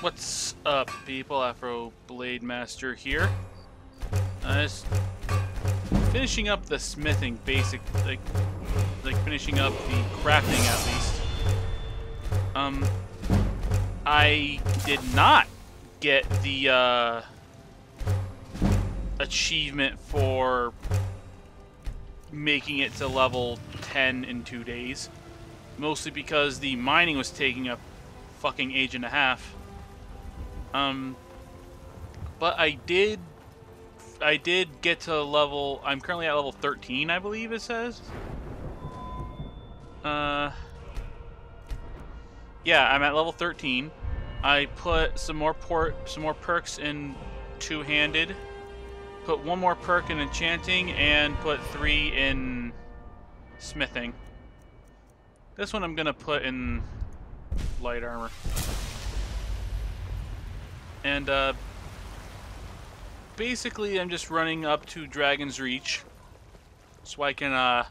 What's up, people? Afro Blade Master here. Uh, just finishing up the smithing, basic, like, like finishing up the crafting at least. Um, I did not get the uh, achievement for making it to level 10 in two days. Mostly because the mining was taking a fucking age and a half. Um, but I did, I did get to level. I'm currently at level 13, I believe it says. Uh, yeah, I'm at level 13. I put some more port, some more perks in two-handed. Put one more perk in enchanting and put three in smithing. This one I'm gonna put in light armor. And uh, basically I'm just running up to Dragon's Reach so I can uh,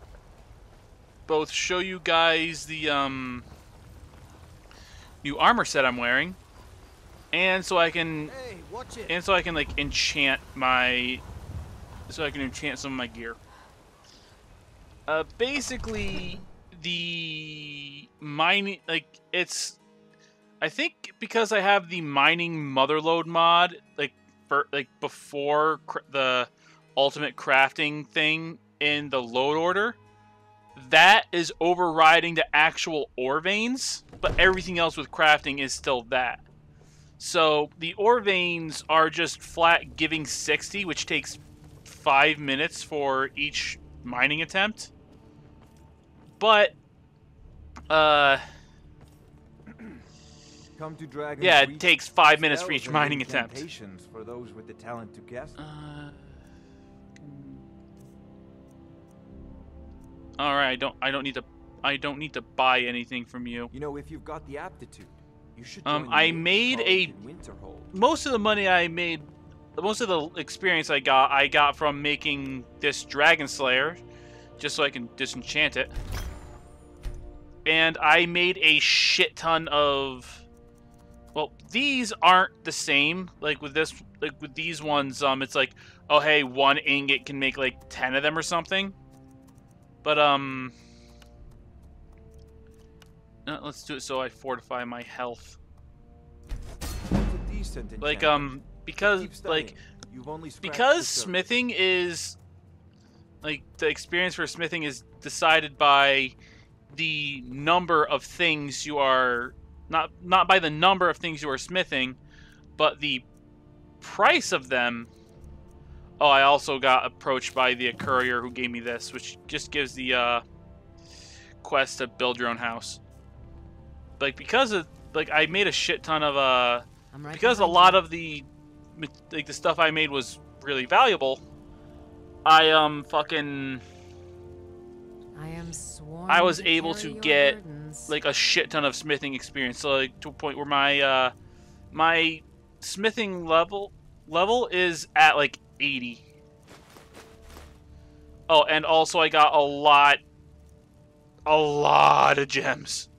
both show you guys the um, new armor set I'm wearing and so I can Hey, watch it. and so I can like enchant my so I can enchant some of my gear. Uh, basically, the mining like it's I think because I have the mining motherload mod like for like before the ultimate crafting thing in the load order that is overriding the actual ore veins but everything else with crafting is still that. So the ore veins are just flat giving 60 which takes five minutes for each mining attempt. But uh Come to Dragon's yeah it takes five minutes for each mining attempt for those with the talent to guess. Uh, all right, I don't. I don't need to. I don't need to buy anything from you. You know, if you've got the aptitude, you should. Um, I made a-. Most of the money I made, most of the experience I got, I got from making this Dragon Slayer, just so I can disenchant it. And I made a shit ton of. Well, these aren't the same. Like with this, like with these ones, um, it's like, oh hey, one ingot can make like ten of them or something. But um, let's do it so I fortify my health. It's a decent Like um, because like. You've only because smithing is like the experience for smithing is decided by the number of things you are not not by the number of things you are smithing but the price of them. Oh i also got approached by the courier who gave me this which just gives the uh quest to build your own house. Like because of like i made a shit ton of uh right because a lot you. of the like the stuff I made was really valuable, I um fucking I am sworn I was to able to get, like a shit ton of smithing experience. So like to a point where my uh my smithing level level is at like 80. Oh, and also I got a lot a lot of gems.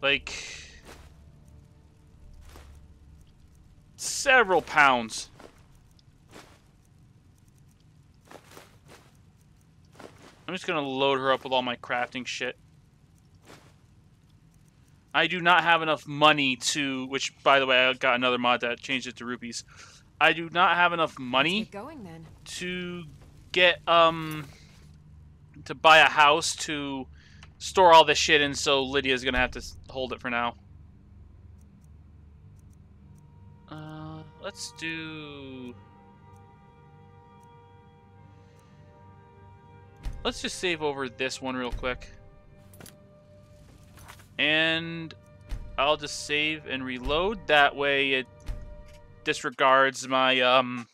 Like several pounds. I'm just gonna load her up with all my crafting shit. I do not have enough money to, which by the way, I got another mod that changed it to rupees. I do not have enough money going then. to get um to buy a house to store all this shit in so Lydia's gonna have to hold it for now. Uh, let's do. Let's just save over this one real quick. And I'll just save and reload. That way it disregards my um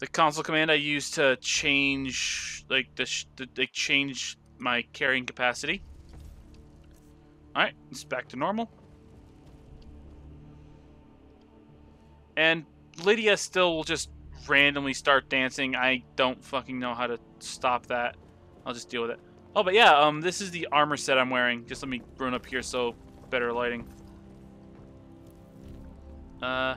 the console command I use to change like the, the like change my carrying capacity. All right, it's back to normal. And Lydia still will just randomly start dancing. I don't fucking know how to stop that. I'll just deal with it. Oh, but yeah, um, this is the armor set I'm wearing. Just let me run up here so better lighting. Uh,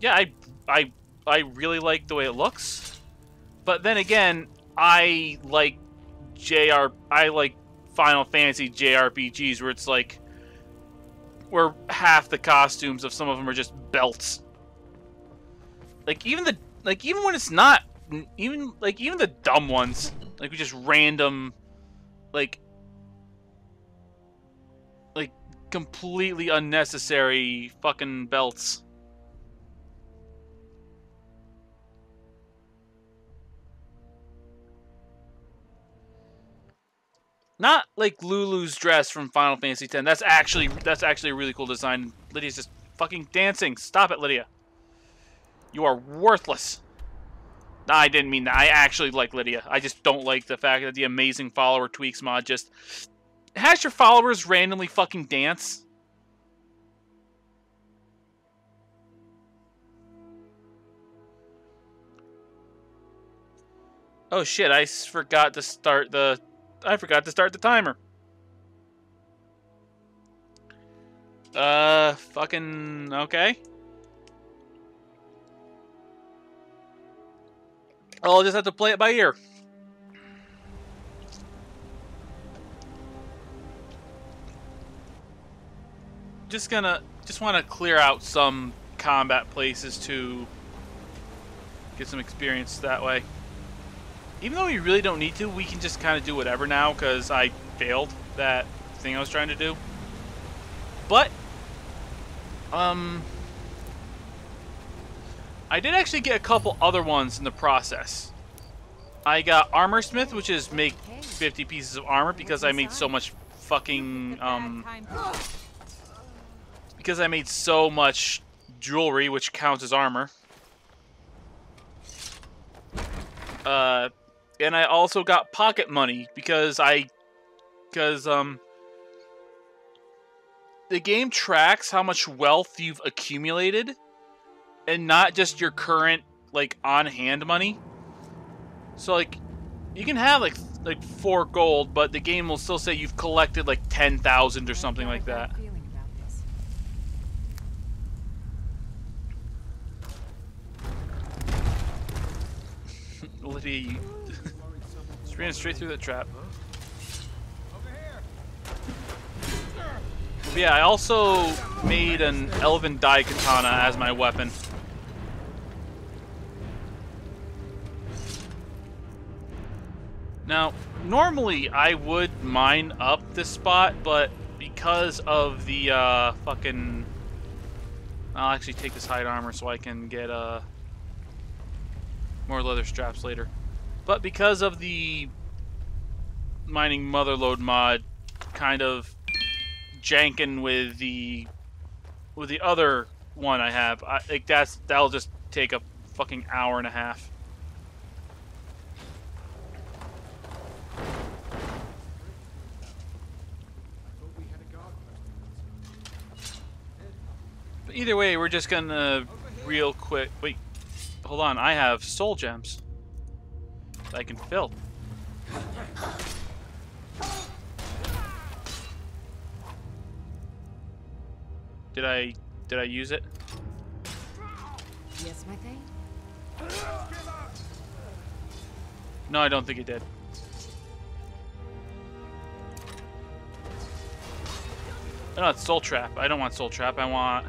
yeah, I, I, I really like the way it looks. But then again, I like JR, I like Final Fantasy JRPGs where it's like, where half the costumes of some of them are just belts. Like even the, like even when it's not, even like even the dumb ones, like we just random, like, like completely unnecessary fucking belts. Not like Lulu's dress from Final Fantasy X. That's actually that's actually a really cool design. Lydia's just fucking dancing. Stop it, Lydia. You are worthless. I didn't mean that. I actually like Lydia. I just don't like the fact that the amazing follower tweaks mod just has your followers randomly fucking dance. Oh shit, I forgot to start the I forgot to start the timer. Uh, fucking, okay. I'll just have to play it by ear. Just gonna, just want to clear out some combat places to get some experience that way. Even though we really don't need to, we can just kind of do whatever now because I failed that thing I was trying to do. But, um, I did actually get a couple other ones in the process. I got Armor Smith, which is make 50 pieces of armor because I made so much fucking, um, because I made so much jewelry, which counts as armor. Uh, and I also got pocket money because I, because um, the game tracks how much wealth you've accumulated, and not just your current like on hand money. So like, you can have like like four gold, but the game will still say you've collected like ten thousand or something like that. Lydia, you just ran straight through the trap. But yeah, I also made an Elven Daikatana as my weapon. Now, normally I would mine up this spot, but because of the uh, fucking... I'll actually take this hide armor so I can get uh, more leather straps later. But because of the mining motherload mod kind of janking with the with the other one I have, I like that's that'll just take a fucking hour and a half. Either way, we're just gonna real quick. Wait, hold on. I have soul gems I can fill. Did I did I use it? Yes, my thing. No, I don't think it did. No, it's Soul Trap. I don't want Soul Trap. I want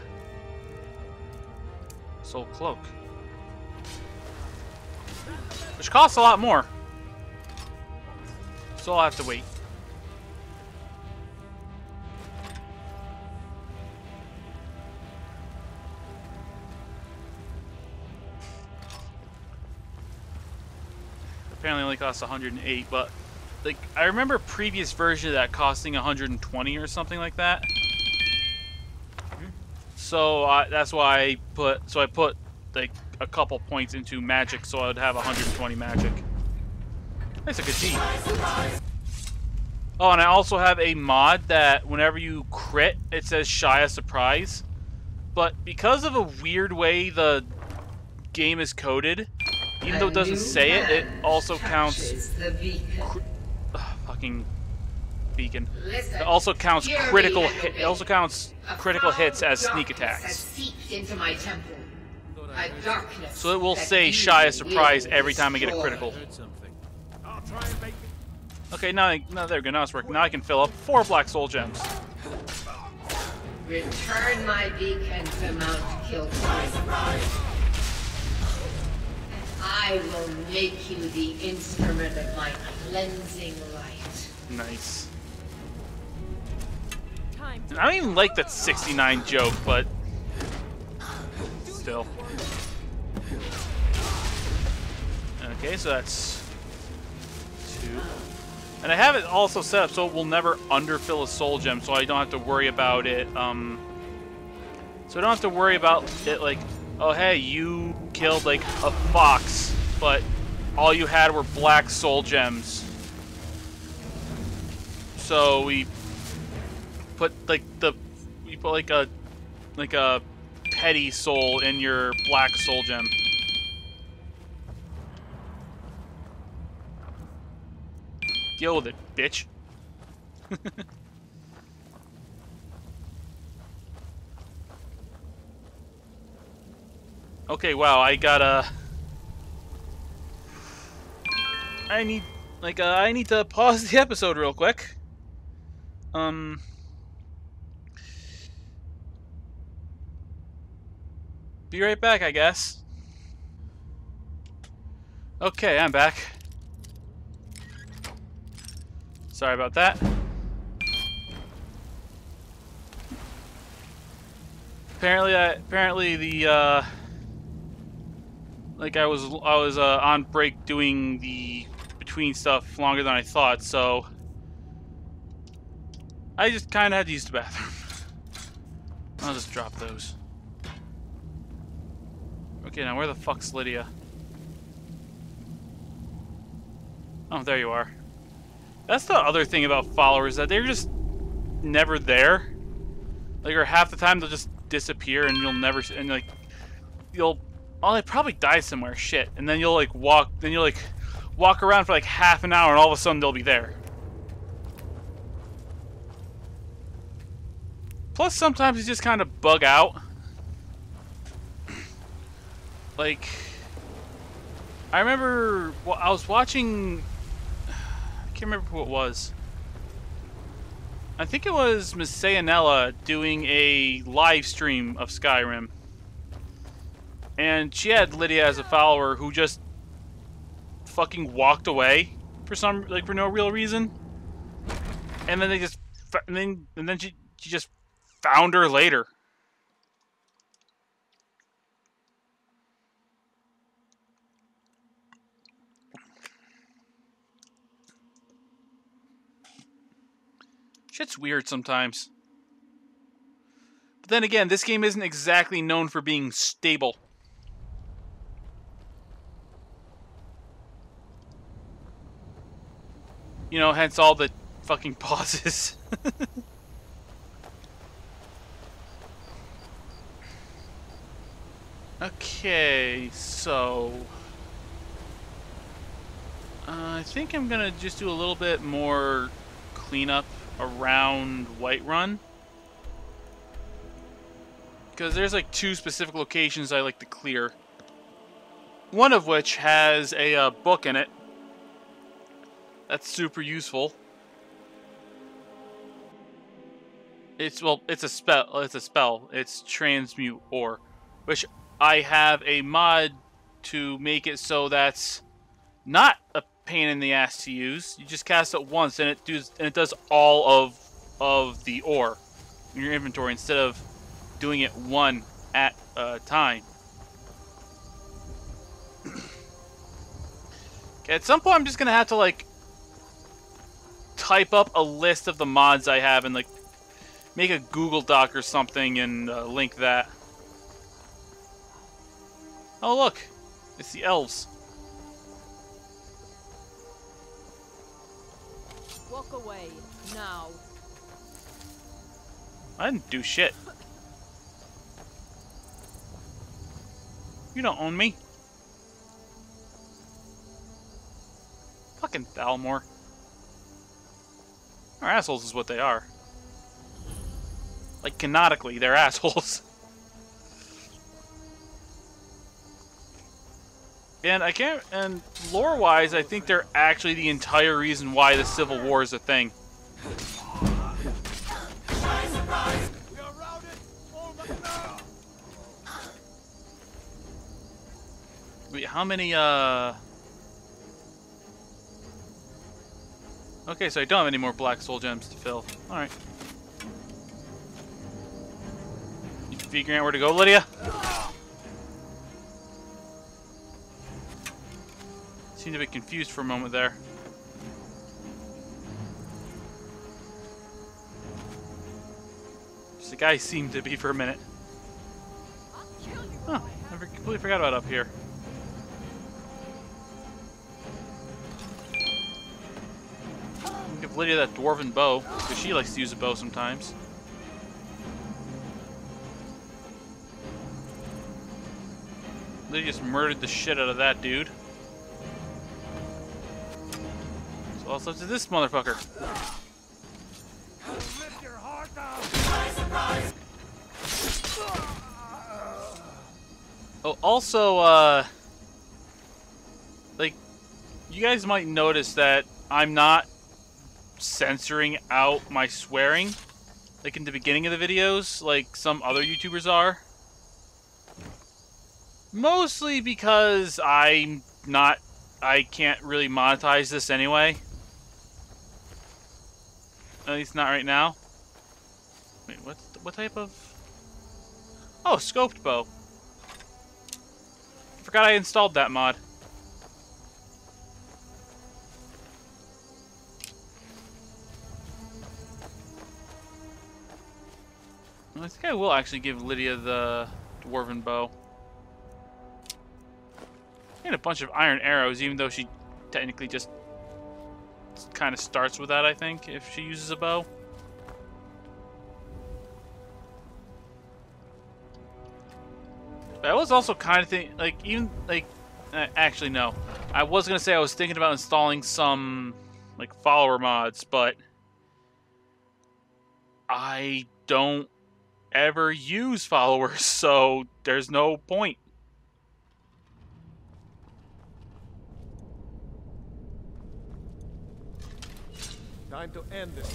Soul Cloak. Which costs a lot more. So I'll have to wait. Apparently only costs 108, but like I remember previous version of that costing 120 or something like that. So uh, that's why I put so I put like a couple points into magic so I would have 120 magic. That's a good team. Oh, and I also have a mod that whenever you crit, it says Shia Surprise. But because of a weird way the game is coded, even though it doesn't say it, it also counts. fucking beacon. Listen, It also counts critical hit. It also counts A critical hits as sneak attacks. into my temple. A darkness So it will say you shy of surprise every time I get a critical. I'll try and make it. Okay, now, I- now there we go. Now it's working. Now I can fill up four black soul gems. Return my beacon to Mount Kilkreath. I will make you the instrument of my cleansing light. Nice. I don't even like that 69 joke, but still. Okay, so that's two. And I have it also set up so it will never underfill a soul gem, so I don't have to worry about it. Um, so I don't have to worry about it like, oh hey, you killed like a fox, but all you had were black soul gems. So we put like the you put like a like a petty soul in your black soul gem. Deal with it, bitch. okay, wow, I got a. I need like uh, I need to pause the episode real quick. Um Be right back, I guess. Okay, I'm back. Sorry about that. Apparently, I, apparently the uh, like I was I was uh, on break doing the between stuff longer than I thought, so I just kind of had to use the bathroom. I'll just drop those. Okay, now uh, where the fuck's Lydia? Oh, there you are. That's the other thing about followers, that they're just never there. Like, or half the time they'll just disappear and you'll never, and like, you'll, oh, they probably died somewhere, shit. And then you'll like walk, then you'll like walk around for like half an hour and all of a sudden they'll be there. Plus, sometimes you just kind of bug out. Like, I remember well, I was watching. I can't remember who it was. I think it was Miss Sayanella doing a live stream of Skyrim. And she had Lydia as a follower who just fucking walked away for some like for no real reason. And then they just and then and then she, she just found her later. Shit's weird sometimes. But then again, this game isn't exactly known for being stable. You know, hence all the fucking pauses. okay, so. Uh, I think I'm gonna just do a little bit more cleanup around Whiterun. Because there's like two specific locations I like to clear. One of which has a uh, book in it. That's super useful. It's well, it's a spell. It's a spell. It's transmute ore, which I have a mod to make it so that's not a pain in the ass to use. You just cast it once, and it does and it does all of of the ore in your inventory instead of doing it one at a time. at some point, I'm just gonna have to like type up a list of the mods I have and like make a Google Doc or something and uh, link that. Oh look, it's the elves. Walk away now. I didn't do shit. You don't own me. Fucking Thalmor. Or assholes is what they are. Like, canonically, they're assholes. And I can't. And lore wise, I think they're actually the entire reason why the Civil War is a thing. Wait, how many, uh... Okay, so I don't have any more black soul gems to fill. Alright. You figuring out where to go, Lydia? Seemed a bit confused for a moment there. Just the guy seemed to be for a minute. Huh, I completely forgot about up here. Give Lydia that dwarven bow, because she likes to use a bow sometimes. Lydia just murdered the shit out of that dude. Also to this motherfucker. Oh, also, uh, like, you guys might notice that I'm not censoring out my swearing, like in the beginning of the videos, like some other YouTubers are. Mostly because I'm not, I can't really monetize this anyway. At least not right now. Wait, what? What type of? Oh, scoped bow. Forgot I installed that mod. I think I will actually give Lydia the dwarven bow. And a bunch of iron arrows, even though she technically just kind of starts with that, I think, if she uses a bow. I was also kind of thinking, like, even, like, actually, no. I was going to say I was thinking about installing some, like, follower mods, but I don't ever use followers, so there's no point. Time to end this.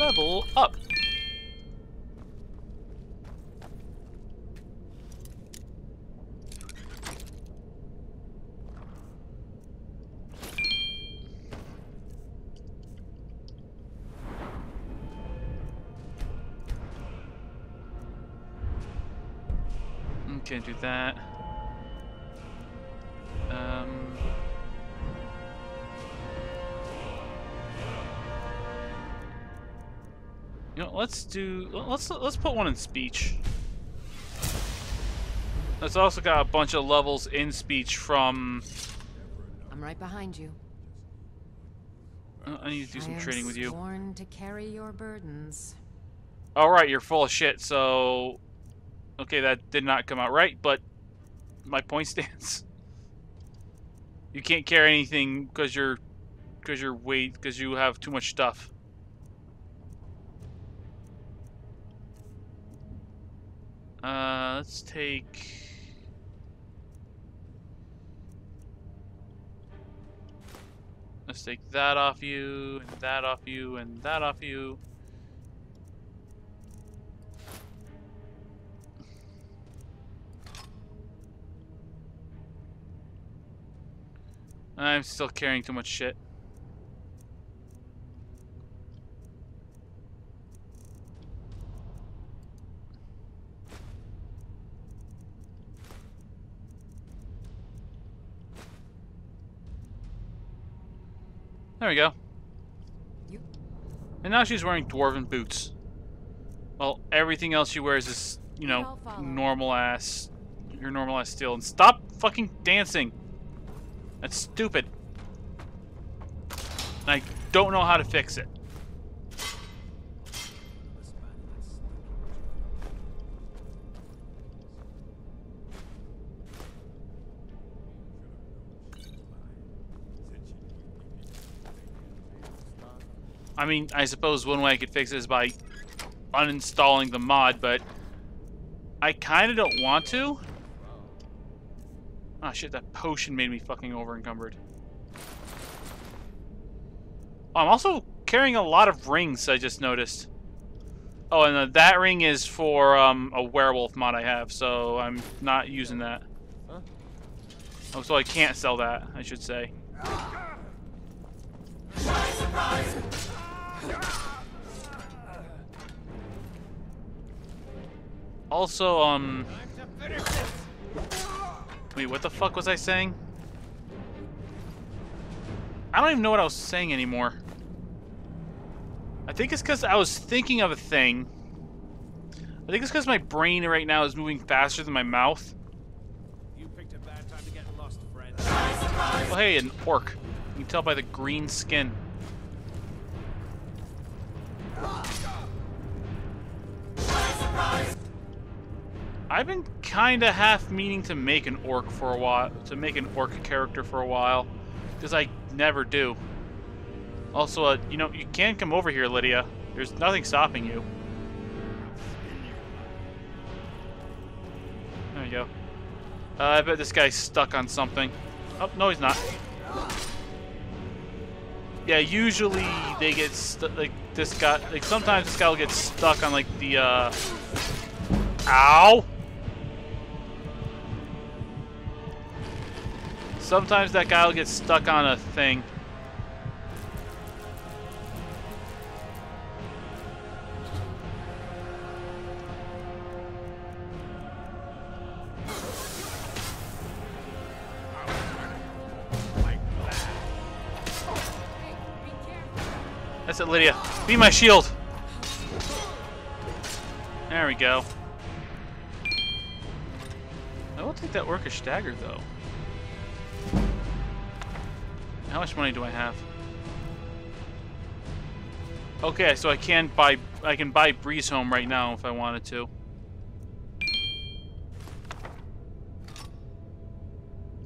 Level up. Can't do that. Um. You know, let's do. Let's let's put one in speech. It's also got a bunch of levels in speech from. I'm right behind you. I need to do some I training with you. sworn to carry your burdens. All right, you're full of shit. So, okay, that did not come out right, but my point stands. You can't carry anything because you're because you're weight because you have too much stuff. Uh, let's take. Let's take that off you, and that off you, and that off you. I'm still carrying too much shit. There we go. You- And now she's wearing dwarven boots. Well, everything else she wears is, you know, normal ass, your normal ass steel. And stop fucking dancing. That's stupid. And I don't know how to fix it. I mean, I suppose one way I could fix it is by uninstalling the mod, but I kind of don't want to. Ah, shit, that potion made me fucking over encumbered. Oh, I'm also carrying a lot of rings, I just noticed. Oh, and uh, that ring is for um, a werewolf mod I have, so I'm not using that. Oh, so I can't sell that, I should say. Also, um... Wait, what the fuck was I saying? I don't even know what I was saying anymore. I think it's because I was thinking of a thing. I think it's because my brain right now is moving faster than my mouth. You picked a bad time to get lost, friend. Well, hey, an orc. You can tell by the green skin. I've been kind of half meaning to make an orc for a while, to make an orc character for a while, because I never do. Also, uh, you know, you can come over here, Lydia. There's nothing stopping you. There you go. Uh, I bet this guy's stuck on something. Oh, no, he's not. Yeah, usually they get stuck, like, this guy, like, sometimes this guy will get stuck on, like, the, uh... Ow! Sometimes that guy will get stuck on a thing. That's it, Lydia. Be my shield. There we go. I will take that orcish dagger, though. How much money do I have? Okay, so I can buy I can buy Breeze Home right now if I wanted to.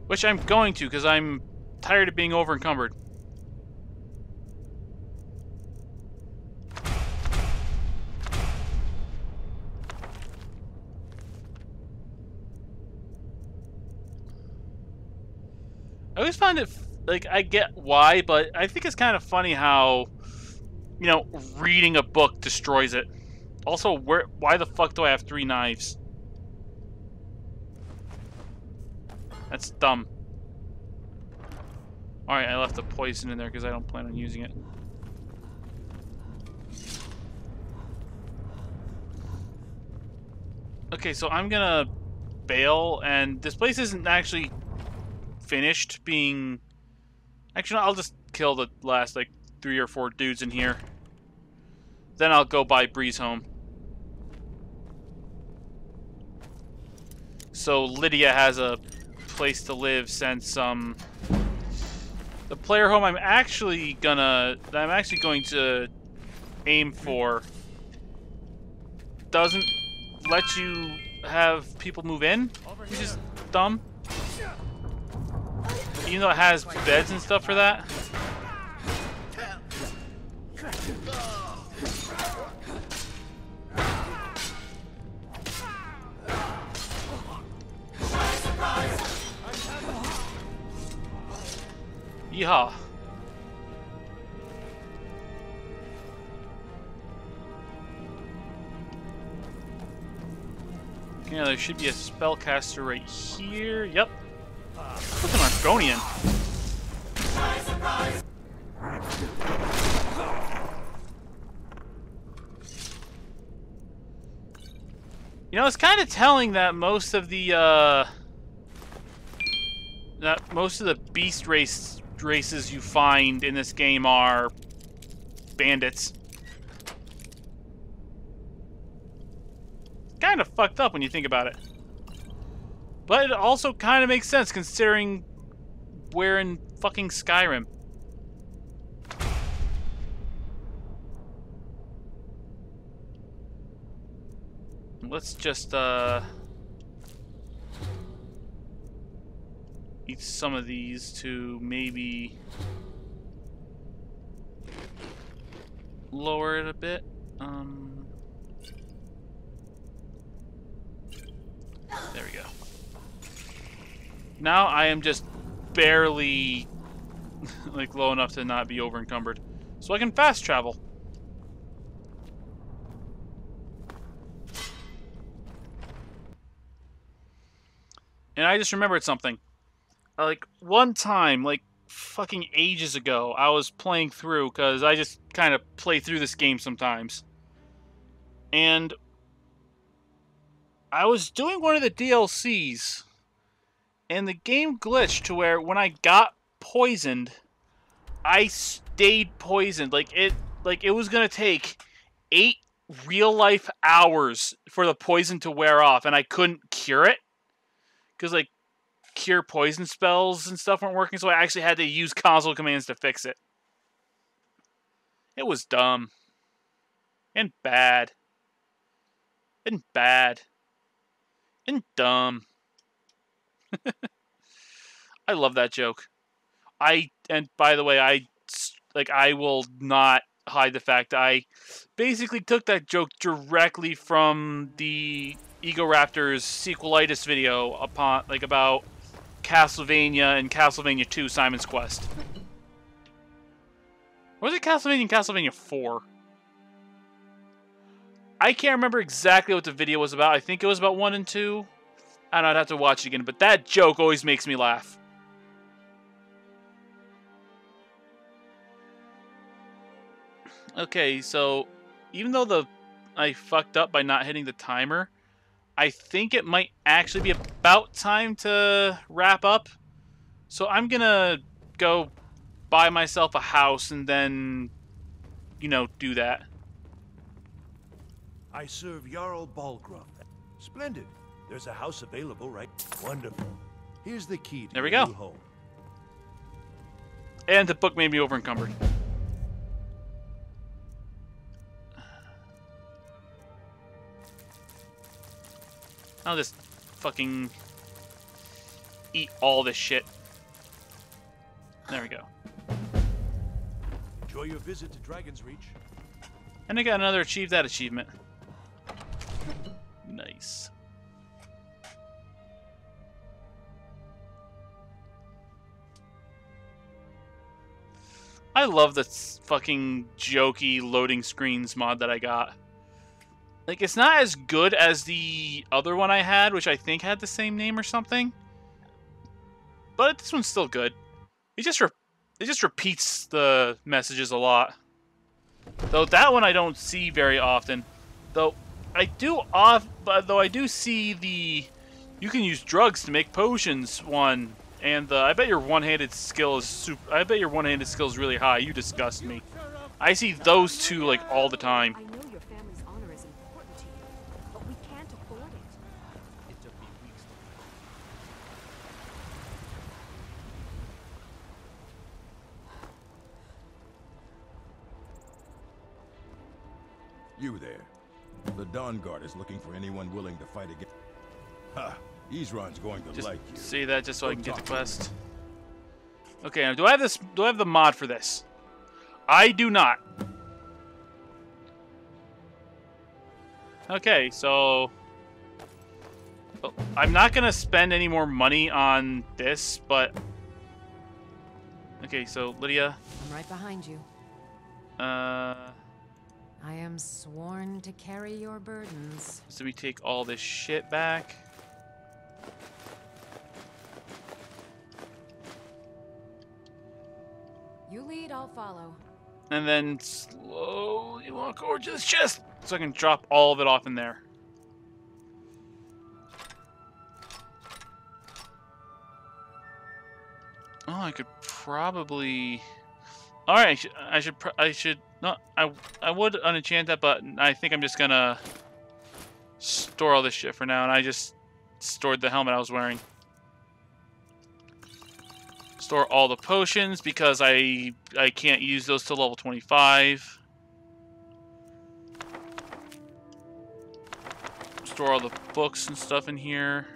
Which I'm going to, because I'm tired of being over encumbered. I always find it like I get why, but I think it's kind of funny how you know reading a book destroys it. Also, where why the fuck do I have three knives? That's dumb. Alright, I left the poison in there because I don't plan on using it. Okay, so I'm gonna bail, and this place isn't actually finished being... Actually, I'll just kill the last, like, three or four dudes in here. Then I'll go buy Breeze home. So Lydia has a place to live since, um... The player home I'm actually gonna... I'm actually going to aim for doesn't let you have people move in, which is dumb. Even though it has beds and stuff for that. Yeehaw. Yeah, there should be a spellcaster right here. Yep. Look an Argonian. You know, it's kind of telling that most of the, uh... That most of the beast race races you find in this game are bandits. Kind of fucked up when you think about it. But it also kind of makes sense considering we're in fucking Skyrim. Let's just, uh... Eat some of these to maybe... lower it a bit. Um, there we go. Now I am just barely like low enough to not be over encumbered. So I can fast travel. And I just remembered something. Like one time, like fucking ages ago, I was playing through because I just kind of play through this game sometimes. And I was doing one of the DLCs, and the game glitched to where when I got poisoned, I stayed poisoned. Like it, like it was gonna take eight real life hours for the poison to wear off, and I couldn't cure it because like cure poison spells and stuff weren't working, so I actually had to use console commands to fix it. It was dumb. And bad. And bad. And dumb. I love that joke. I and by the way, I like I will not hide the fact I basically took that joke directly from the Egoraptor's sequelitis video upon like about Castlevania and Castlevania 2 Simon's Quest. Or was it Castlevania and Castlevania 4? I can't remember exactly what the video was about. I think it was about 1 and 2. And I'd have to watch it again, but that joke always makes me laugh. Okay, so even though the I fucked up by not hitting the timer, I think it might actually be about time to wrap up. So I'm gonna go buy myself a house and then, you know, do that. I serve Jarl Balgruuf. Splendid. There's a house available, right? Wonderful. Here's the key to There we go. new home. And the book made me over encumbered. I'll just fucking eat all this shit. There we go. Enjoy your visit to Dragon's Reach. And I got another achieve that achievement. Nice. I love this fucking jokey loading screens mod that I got. Like, it's not as good as the other one I had, which I think had the same name or something. But this one's still good. It just it just repeats the messages a lot. Though that one I don't see very often. Though I do off though I do see the you can use drugs to make potions one and the, I bet your one-handed skill is super I bet your one-handed skill is really high. You disgust me. I see those two like all the time. I know your family's honor is important to you, but we can't afford it. It took me weeks You there. The Dawnguard is looking for anyone willing to fight against. Ha! Ezron's going to Just like you. say that just so I can get the talk to him. quest. Okay, now do I have this? Do I have the mod for this? I do not. Okay, so well, I'm not gonna spend any more money on this, but okay. So Lydia, I'm right behind you. uh, I am sworn to carry your burdens. so we take all this shit back. You lead, I'll follow. and then slowly walk over to this chest so I can drop all of it off in there. Oh, I could probably. All right, I should. I should. I should. No, I. I would unenchant that, but I think I'm just gonna store all this shit for now, and I just stored the helmet I was wearing. Store all the potions because I I can't use those till level 25. Store all the books and stuff in here.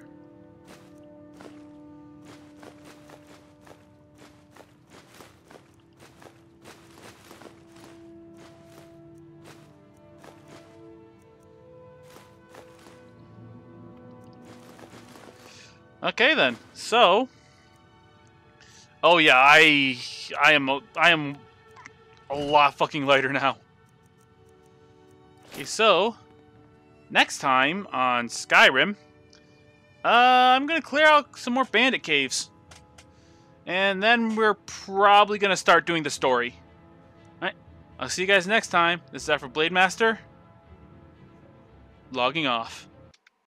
Okay then. So. Oh yeah, I I am I am a lot fucking lighter now. Okay, so next time on Skyrim, uh, I'm gonna clear out some more bandit caves, and then we're probably gonna start doing the story. All right, I'll see you guys next time. This is Afro Blade Master. Logging off.